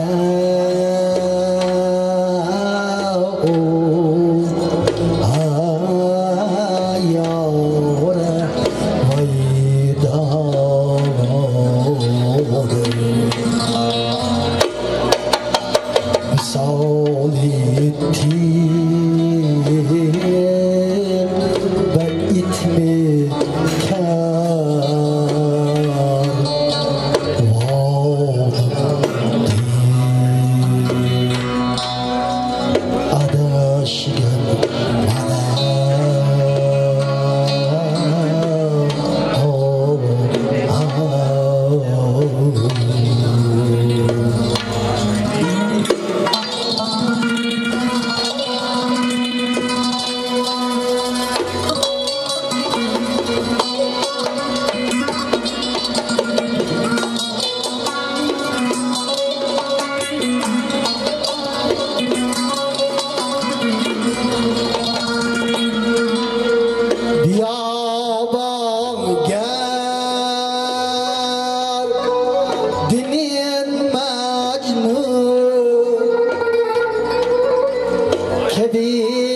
love. Yügürsem